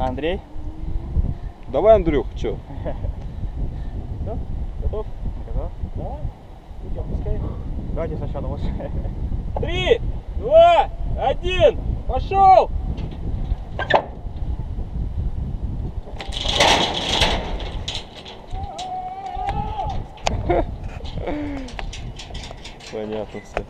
Андрей, Давай, Андрюх, чё? все? Готов? Готов? Давай. Идем, пускай. Давайте сначала лучше. Три, два, один, пошел! Понятно все.